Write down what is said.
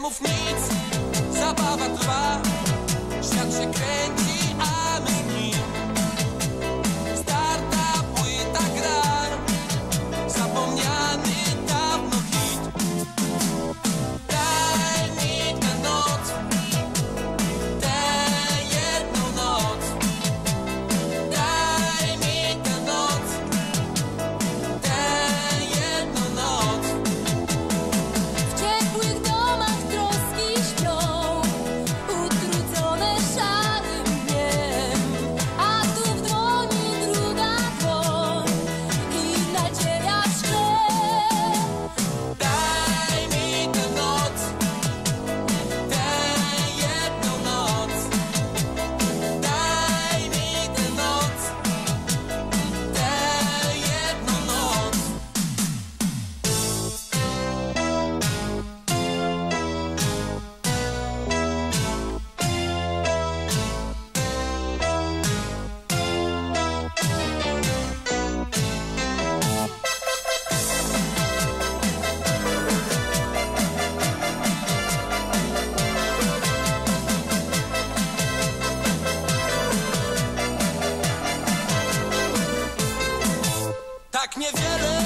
mów nic Zabawa trwa Świat się kręci niewiele